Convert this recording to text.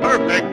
Perfect.